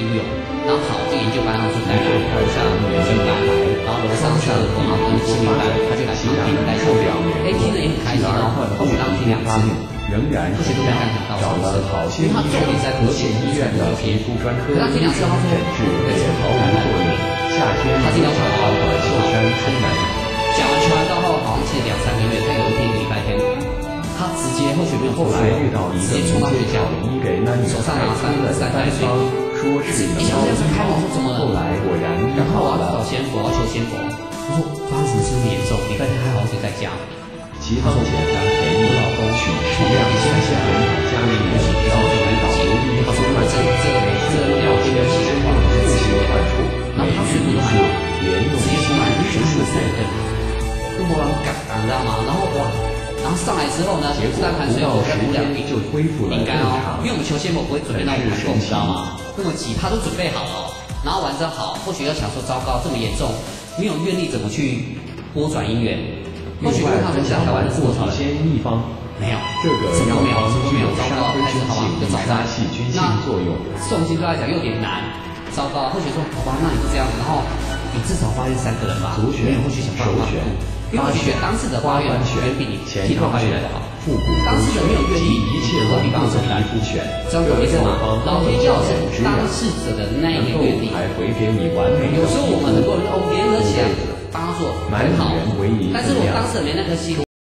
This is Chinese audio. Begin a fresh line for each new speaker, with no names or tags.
应用。然后好，这研究班他就带来楼上研究班，然后楼上是我们跟心理班，他就来听听来听，哎，听着也很开心哦，或许当听两次。
仍然
没到，
找了好些医院和县医院的皮肤专科医生诊治也毫无作用。夏天他经常跑到短袖衫出门。
讲完全完到后，好像是两三个月，他有一天礼拜天，他直接后
来遇到一个从街角医给那女孩子的单方，说是
一想这是开门说怎么？
后来果然
然后我要找仙佛，要求仙佛。我说发生什么严重？礼拜天还好，就在家。
齐方简单便宜，取适量新鲜人家里面然后来导游医和这这
这了解的情况
不行患处，
然后他水平都还好，直接出来全部三根，中国人敢你知道吗？然后哇，然后上来之后呢，三盘水果跟五两米
就恢复了
应该哦，因为我们球仙佛不会准备到五盘够，你知道吗？那么急他都准备好了，然后玩着好，或许要想说糟糕这么严重，没有愿力怎么去拨转姻缘？或许他们想台湾的做法
先秘方
没有，
这个
药没有，什么都没有，糟糕，
还
是好吧，就找他。
细菌性作用，
诵经对他来讲有点难，糟糕。或许说好吧，那你就这样，然后你至少发现三个人吧，首选或许想办法。因为选当时的花园远比你前一套花园来的好。当时的没有愿意，
一切都比当时难选。
这样懂意思吗？老天教是当事者的那一个愿力。有时候我们很多人哦联合起来。帮他做很好，但是我当时没那颗心。